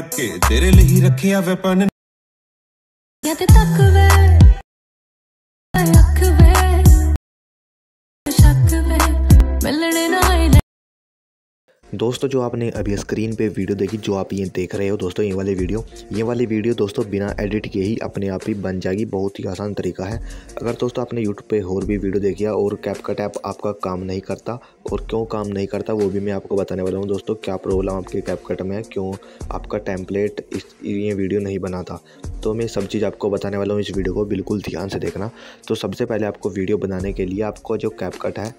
ਕਰਕੇ ਤੇਰੇ ਲਈ ਰੱਖਿਆ ਵੈਪਨ ਜਾਂ ਤੇ ਤੱਕ ਵੇ दोस्तों, जो आपने अभी स्क्रीन पे वीडियो देखी, जो आप ये देख रहे हो दोस्तों, ये वाली वीडियो, ये वाली वीडियो दोस्तों बिना एडिट किए ही अपने आप ही बन जाएगी, बहुत ही आसान तरीका है। अगर दोस्तों आपने यूट्यूब पे और भी वीडियो देखी है और कैपकट ऐप आपका काम नहीं करता, और क्यों काम नहीं करता, वो भी मैं आपको बताने वाला हूँ दोस्तों, क्या प्रॉब्लम आपके कैपकट में है, क्यों आपका टेम्पलेट इस, ये वीडियो नहीं बनाता। तो मैं सब चीज़ आपको बताने वाला हूँ, इस वीडियो को बिल्कुल ध्यान से देखना। तो सबसे पहले आपको वीडियो बनाने के लिए आपको जो कैपकट है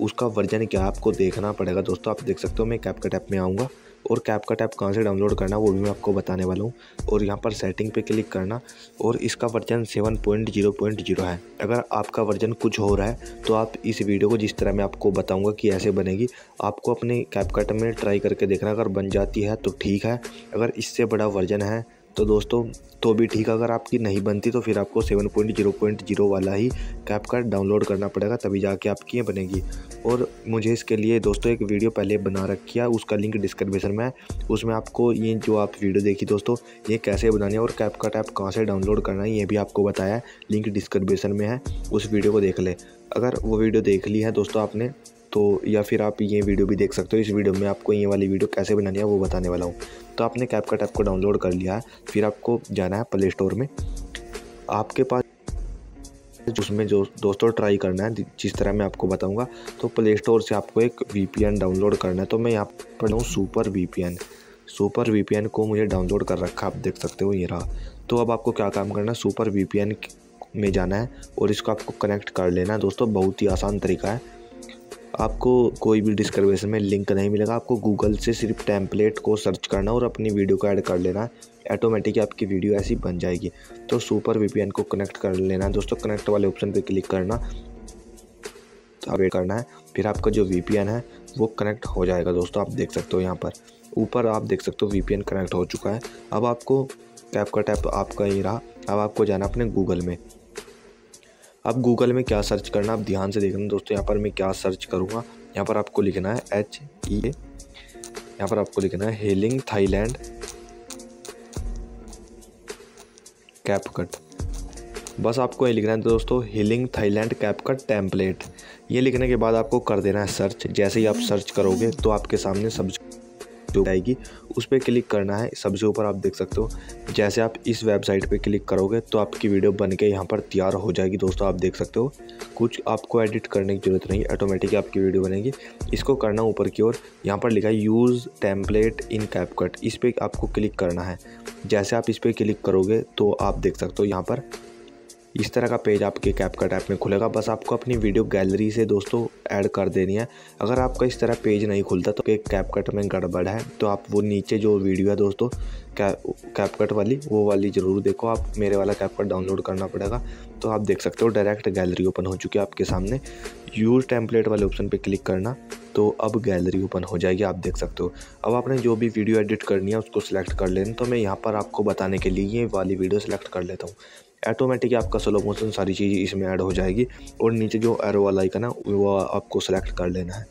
उसका वर्जन क्या आपको देखना पड़ेगा। दोस्तों, आप देख सकते हो, मैं कैपकट ऐप में आऊँगा। और कैप कैपकट ऐप कहाँ से डाउनलोड करना, वो भी मैं आपको बताने वाला हूँ। और यहाँ पर सेटिंग पे क्लिक करना, और इसका version seven point zero point zero है। अगर आपका वर्जन कुछ हो रहा है तो आप इस वीडियो को जिस तरह मैं आपको बताऊँगा कि ऐसे बनेगी, आपको अपने कैपकट में ट्राई करके देखना। अगर बन जाती है तो ठीक है। अगर इससे बड़ा वर्जन है तो दोस्तों तो भी ठीक अगर आपकी नहीं बनती तो फिर आपको seven point zero point zero वाला ही कैप कार्ड डाउनलोड करना पड़ेगा, तभी जाके आपकी ये बनेगी। और मुझे इसके लिए दोस्तों एक वीडियो पहले बना रखी है, उसका लिंक डिस्क्रिप्शन में है। उसमें आपको ये जो आप वीडियो देखी दोस्तों, ये कैसे बनानी है और कैप कार्ड ऐप कहाँ से डाउनलोड करना है, ये भी आपको बताया लिंक डिस्क्रिप्शन में है, उस वीडियो को देख ले। अगर वो वीडियो देख ली है दोस्तों आपने तो या फिर आप ये वीडियो भी देख सकते हो, इस वीडियो में आपको ये वाली वीडियो कैसे बनानी है वो बताने वाला हूँ। तो आपने कैप कैपकट ऐप को डाउनलोड कर लिया है, फिर आपको जाना है प्ले स्टोर में। आपके पास उसमें जो दोस्तों ट्राई करना है, जिस तरह मैं आपको बताऊँगा तो प्ले स्टोर से आपको एक वीपीएन डाउनलोड करना है। तो मैं यहाँ पर हूँ सुपर वीपीएन सुपर वीपीएन को मुझे डाउनलोड कर रखा आप देख सकते हो ये रहा। तो अब आपको क्या काम करना है सुपर वीपीएन में जाना है और इसको आपको कनेक्ट कर लेना है। दोस्तों, बहुत ही आसान तरीका है। आपको कोई भी डिस्क्रिप्शन में लिंक नहीं मिलेगा। आपको गूगल से सिर्फ़ टैंपलेट को सर्च करना और अपनी वीडियो को ऐड कर लेना। ऑटोमेटिक आपकी वीडियो ऐसी बन जाएगी। तो सुपर वीपीएन को कनेक्ट कर लेना। दोस्तों कनेक्ट वाले ऑप्शन पर क्लिक करना। वेट करना है। फिर आपका जो वीपीएन है, वो कनेक्ट हो जाएगा। दोस्तों, आप देख सकते हो यहाँ पर। ऊपर आप देख सकते हो वीपीएन कनेक्ट हो चुका है। अब आपको टैप का टैप आपका ही रहा। अब आपको जाना अपने गूगल में। अब गूगल में क्या सर्च करना, आप ध्यान से देखना दोस्तों, यहाँ पर मैं क्या सर्च करूँगा? यहाँ पर आपको लिखना है एच ई ए यहाँ पर आपको लिखना है हेलिंग थाईलैंड कैप कट बस आपको ये लिखना है दोस्तों healing Thailand CapCut template ये लिखने के बाद आपको कर देना है सर्च जैसे ही आप सर्च करोगे तो आपके सामने सब जो आएगी उस पर क्लिक करना है सबसे ऊपर आप देख सकते हो। जैसे आप इस वेबसाइट पे क्लिक करोगे तो आपकी वीडियो बन के यहाँ पर तैयार हो जाएगी। दोस्तों आप देख सकते हो कुछ आपको एडिट करने की ज़रूरत नहीं ऑटोमेटिक आपकी वीडियो बनेगी। इसको करना ऊपर की ओर यहाँ पर लिखा है यूज़ टेम्पलेट इन कैपकट इस पर आपको क्लिक करना है। जैसे आप इस पर क्लिक करोगे तो आप देख सकते हो यहाँ पर इस तरह का पेज आपके कैपकट ऐप में खुलेगा। बस आपको अपनी वीडियो गैलरी से दोस्तों ऐड कर देनी है। अगर आपका इस तरह पेज नहीं खुलता तो एक कैपकट में गड़बड़ है। तो आप वो नीचे जो वीडियो है दोस्तों कैपकट वाली, वो वाली ज़रूर देखो। आप मेरे वाला कैपकट डाउनलोड करना पड़ेगा। तो आप देख सकते हो, डायरेक्ट गैलरी ओपन हो चुकी है आपके सामने। यूज़ टेम्पलेट वाले ऑप्शन पर क्लिक करना तो अब गैलरी ओपन हो जाएगी, आप देख सकते हो। अब आपने जो भी वीडियो एडिट करनी है, उसको सिलेक्ट कर लेना। तो मैं यहाँ पर आपको बताने के लिए ये वाली वीडियो सेलेक्ट कर लेता हूँ। ऑटोमेटिक आपका स्लो मोशन सारी चीज़ इसमें ऐड हो जाएगी। और नीचे जो एरो वाला आइकन है, वो आपको सेलेक्ट कर लेना है।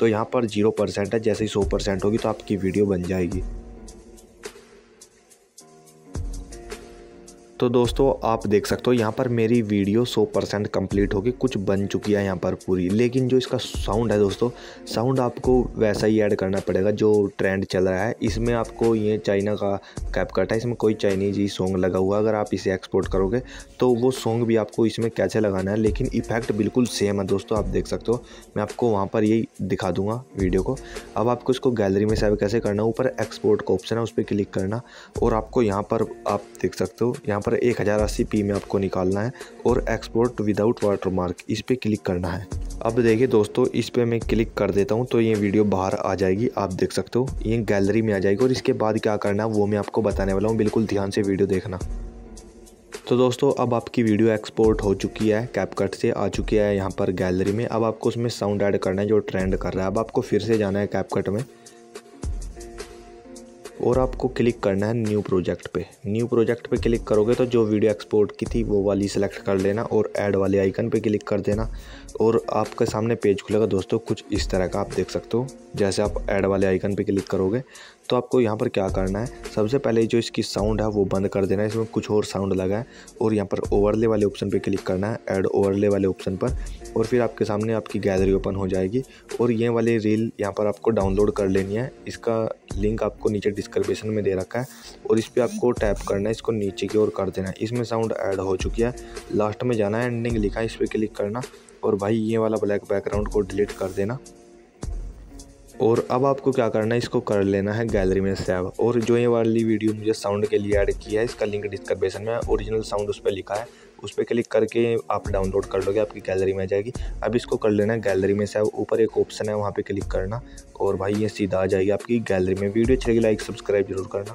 तो यहाँ पर ज़ीरो परसेंट है, जैसे ही सौ परसेंट होगी तो आपकी वीडियो बन जाएगी। तो दोस्तों, आप देख सकते हो, यहाँ पर मेरी वीडियो 100 परसेंट कंप्लीट होगी। कुछ बन चुकी है यहाँ पर पूरी। लेकिन जो इसका साउंड है दोस्तों, साउंड आपको वैसा ही ऐड करना पड़ेगा जो ट्रेंड चल रहा है। इसमें आपको ये चाइना का कैप कट है, इसमें कोई चाइनीज़ ही सॉन्ग लगा हुआ है। अगर आप इसे एक्सपोर्ट करोगे तो वो सॉन्ग भी आपको इसमें कैसे लगाना है, लेकिन इफ़ेक्ट बिल्कुल सेम है दोस्तों, आप देख सकते हो। मैं आपको वहाँ पर यही दिखा दूँगा वीडियो को। अब आपको इसको गैलरी में सेव कैसे करना ऊपर एक्सपोर्ट का ऑप्शन है, उस पर क्लिक करना। और आपको यहाँ पर आप देख सकते हो, यहाँ पर एक हज़ार अस्सी पी में आपको निकालना है और एक्सपोर्ट विदाउट वाटर मार्क इस पर क्लिक करना है। अब देखिए दोस्तों, इस पर मैं क्लिक कर देता हूँ तो ये वीडियो बाहर आ जाएगी, आप देख सकते हो। ये गैलरी में आ जाएगी और इसके बाद क्या करना है, वो मैं आपको बताने वाला हूँ। बिल्कुल ध्यान से वीडियो देखना। तो दोस्तों, अब आपकी वीडियो एक्सपोर्ट हो चुकी है कैपकट से आ चुकी है यहाँ पर गैलरी में। अब आपको उसमें साउंड ऐड करना है जो ट्रेंड कर रहा है। अब आपको फिर से जाना है कैपकट में। और आपको क्लिक करना है न्यू प्रोजेक्ट पे। न्यू प्रोजेक्ट पे क्लिक करोगे तो जो वीडियो एक्सपोर्ट की थी, वो वाली सेलेक्ट कर लेना और ऐड वाले आइकन पे क्लिक कर देना। और आपके सामने पेज खुलेगा दोस्तों, कुछ इस तरह का आप देख सकते हो। जैसे आप ऐड वाले आइकन पे क्लिक करोगे तो आपको यहाँ पर क्या करना है? सबसे पहले जो इसकी साउंड है, वो बंद कर देना है। इसमें कुछ और साउंड लगा है और यहाँ पर ओवरले वाले ऑप्शन पे क्लिक करना है। ऐड ओवरले वाले ऑप्शन पर और फिर आपके सामने आपकी गैलरी ओपन हो जाएगी। और ये वाली रील यहाँ पर आपको डाउनलोड कर लेनी है। इसका लिंक आपको नीचे डिस्क्रिप्शन में दे रखा है और इस पर आपको टैप करना है, इसको नीचे की ओर कर देना है। इसमें साउंड ऐड हो चुकी है। लास्ट में जाना है एंडिंग लिखा है, इस पर क्लिक करना और भाई ये वाला ब्लैक बैकग्राउंड को डिलीट कर देना। और अब आपको क्या करना है, इसको कर लेना है गैलरी में सेव और जो ये वाली वीडियो मुझे साउंड के लिए ऐड किया है, इसका लिंक डिस्क्रिप्शन में ओरिजिनल साउंड उस पर लिखा है। उस पर क्लिक करके आप डाउनलोड कर लोगे, आपकी गैलरी में आ जाएगी। अब इसको कर लेना गैलरी में से, ऊपर एक ऑप्शन है, वहाँ पर क्लिक करना। और भाई ये सीधा आ जाएगी आपकी गैलरी में। वीडियो अच्छी लगी, लाइक, सब्सक्राइब ज़रूर करना।